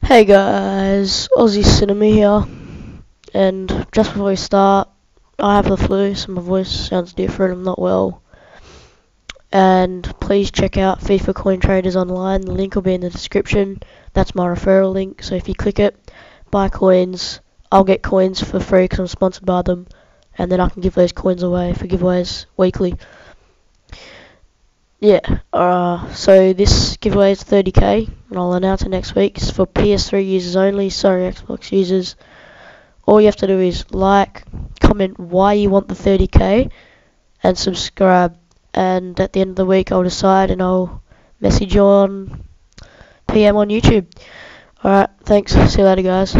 Hey guys, AuZiCinema here, and just before we start, I have the flu, so my voice sounds different, I'm not well. And please check out FIFA Coin Traders online, the link will be in the description, that's my referral link, so if you click it, buy coins, I'll get coins for free because I'm sponsored by them, and then I can give those coins away for giveaways weekly. Yeah, uh, so this giveaway is 30k, and I'll announce it next week. It's for PS3 users only, sorry Xbox users. All you have to do is like, comment why you want the 30k, and subscribe. And at the end of the week, I'll decide and I'll message you on PM on YouTube. Alright, thanks. See you later, guys.